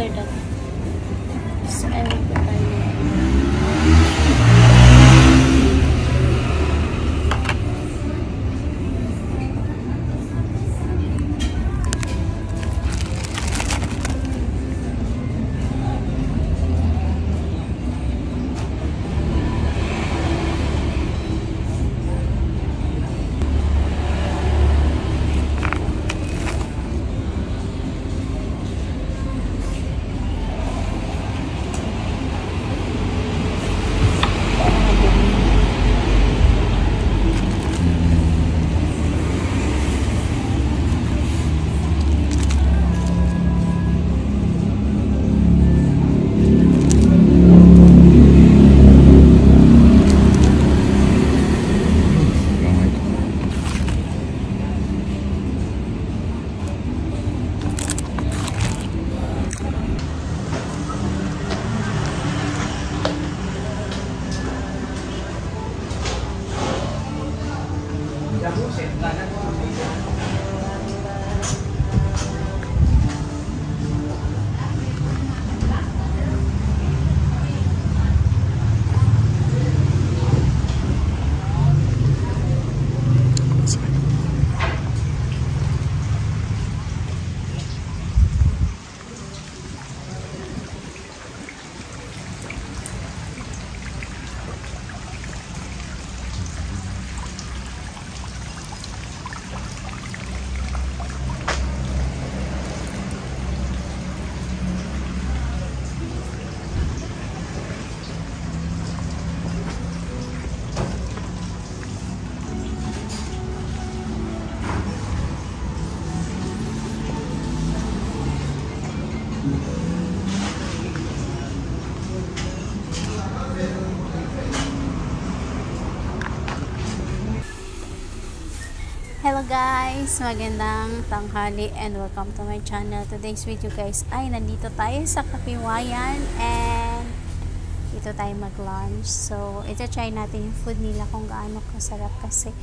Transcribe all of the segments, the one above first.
after that. So, ayun po tayo. Guys! Magandang tanghali and welcome to my channel. Today's video guys ay nandito tayo sa Kapiwayan and dito tayo mag-lunch. So, ito try natin yung food nila kung gaano kasarap kasi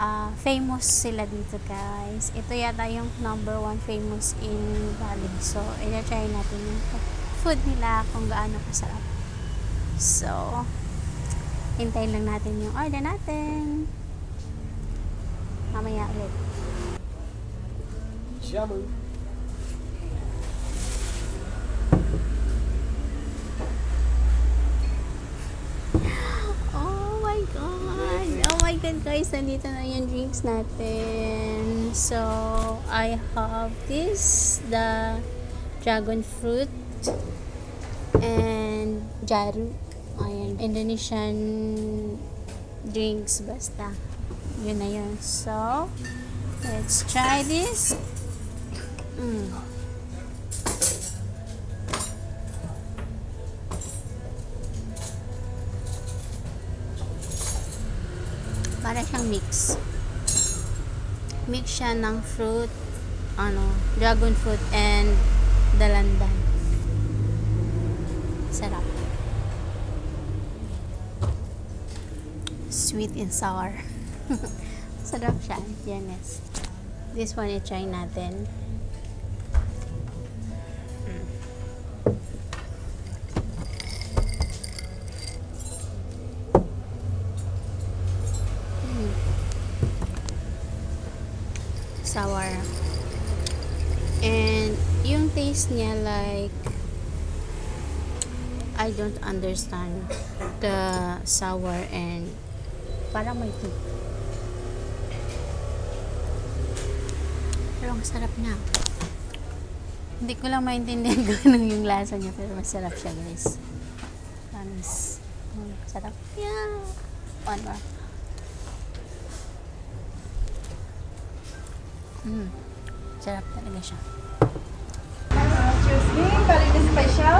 uh, famous sila dito guys. Ito yata yung number one famous in Bali. So, ito try natin yung food nila kung gaano kasarap. So, hintayin lang natin yung order natin. Mamaya ulit. Jamu. Oh my God! Oh my God guys, nandito na yung drinks natin. So, I have this, the dragon fruit and jaru. Ayan, Indonesian drinks basta. Yun na yun. So, let's try this. Mm. Para siyang mix. Mix siya ng fruit, ano, dragon fruit and dalandan. Sarap. Sweet and sour. Sarap siya. Yanes. This one, i-try natin. Mm. Sour. And yung taste niya like I don't understand the sour and parang may tea. Pero ang sarap na. Hindi ko lang maintindihan kung yung lasa niya, pero masarap siya, guys. Promise. Mm, sarap. Yeah. One more. Mm. Sarap talaga siya. Excuse me, balik na special.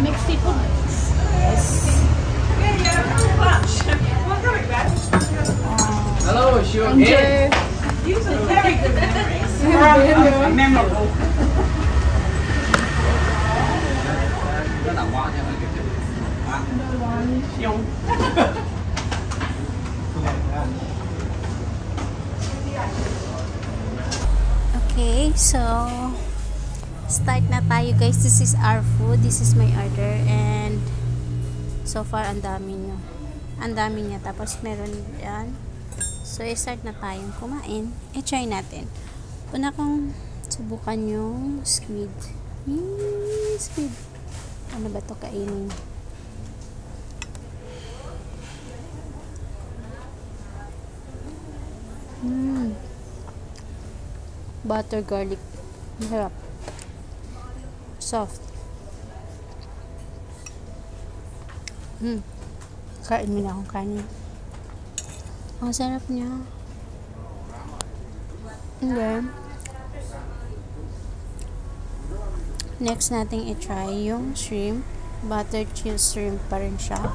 Mixed seafood. Hello, it's you head. you're very good memories. Very memorable. Okay, so start na tayo guys. This is our food. This is my order and so far ang dami niya. Ang dami niya. Tapos meron yan. So, start na tayong kumain. I-try natin. Una kong subukan yung squid. Yee, squid. Ano ba to kainin? Mm. Butter garlic. Masarap. Soft. Mm. Kain mo na akong kanin. Ang sarap niya. And then, next nating i-try yung shrimp. Butter cheese shrimp pa rin siya.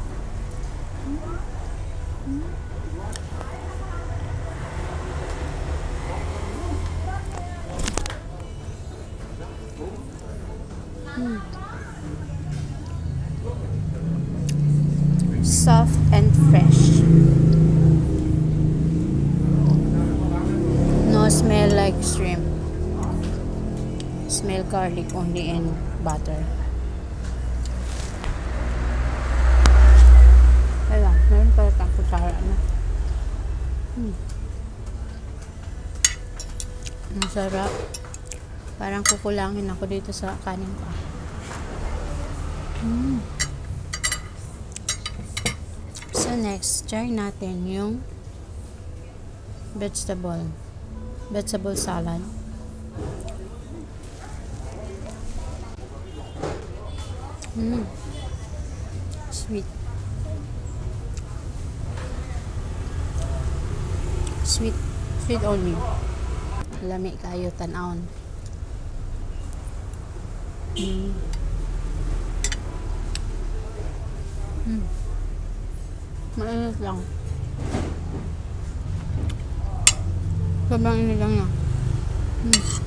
Soft only and butter. Wala, meron pa rin ang kutsara na. Hmm. Ang sarap. Parang kukulangin ako dito sa kanin ko. Hmm. So next, try natin yung vegetable vegetable salad. Mm. Sweet. Sweet. Sweet only. Lami kayo tanawon. Mm. Mm. Mainit lang. Sobrang init lang niya. Mm.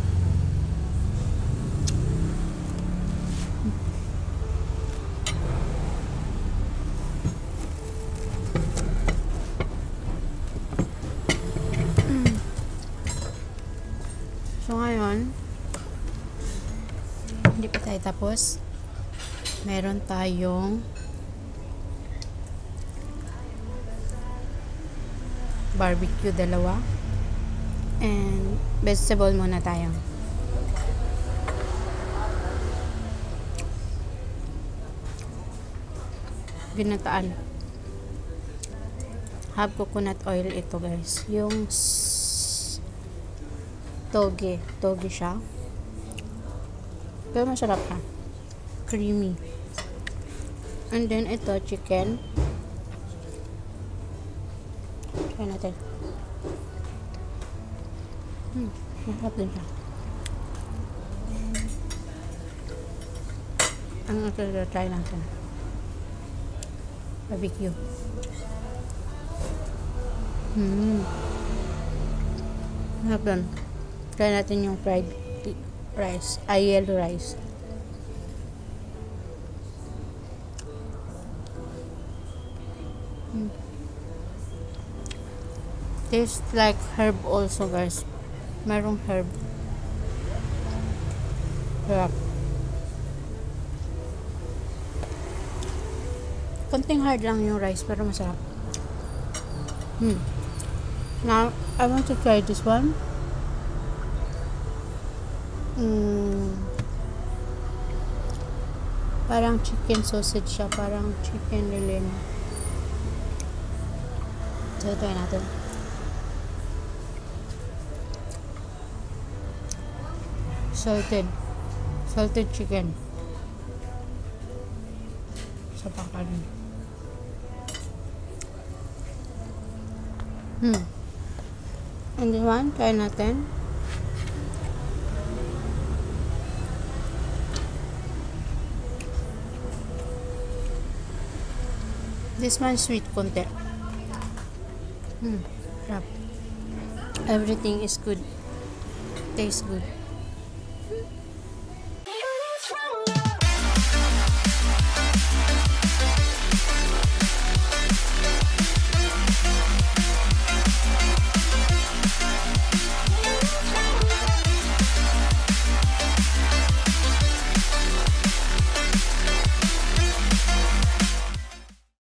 Tayo tapos. Meron tayong barbecue dalawa. And vegetable muna tayo. Ginataan. Half coconut oil ito guys. Yung toge. Toge siya. Pero masarap ha. Creamy. And then ito chicken. Try natin. Hmm, masarap din siya. Ang ito, try natin. Barbecue. Hmm. Masarap din. Try natin yung fried rice. Yellow rice. Hmm. Tastes like herb also guys. Merong herb. Sarap. Konting hard lang yung rice pero masarap. Hmm. Now, I want to try this one. Hmm. Parang chicken sausage siya. Parang chicken lilin. So, try natin. salted salted chicken sa pakanin hmm and this one try natin this one sweet konti. Hmm everything is good. Tastes good